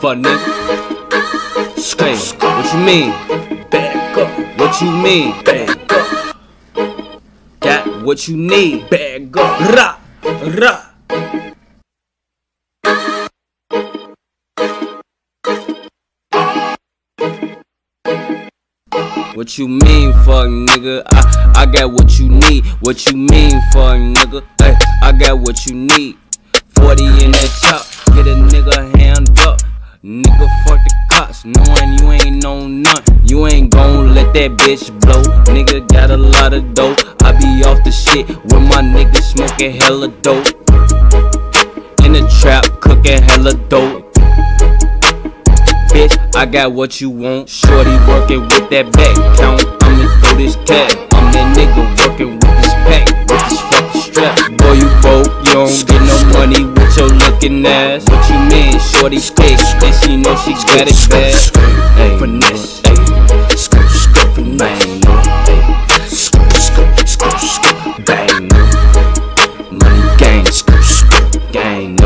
fuck nigga. Hey, what you mean? Back up, What you mean? back up, Got what you need. back up. Ra, ra. What you mean, fuck nigga? I, I got what you need. What you mean, fuck nigga? Hey, I got what you need. 40 in that chop, get a nigga hand up. Nigga, fuck the cops, knowing you ain't on none. You ain't gon' let that bitch blow. Nigga got a lot of dope. I be off the shit when my nigga smoking hella dope. In the trap, cooking hella dope. Bitch, I got what you want. Shorty working with that back count. I'ma throw this cat. I'm that nigga working with this pack, with this fucking strap looking ass. What you mean, shorty thick, and she know she got it bad. Hey, finesse, hey, skirt, skirt, bang, no, hey, skirt, skirt, skirt, bang, money gang, skirt, skirt, gang.